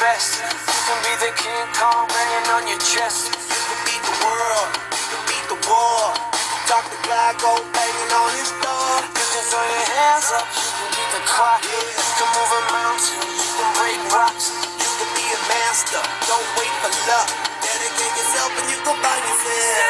best. You can be the King Kong banging on your chest. You can beat the world. You can beat the war. Dr. Glyco banging on his door. You can throw your hands up. You can beat the clock. You can move a mountain. You can break rocks. You can be a master. Don't wait for luck. Dedicate yourself and you can find yourself.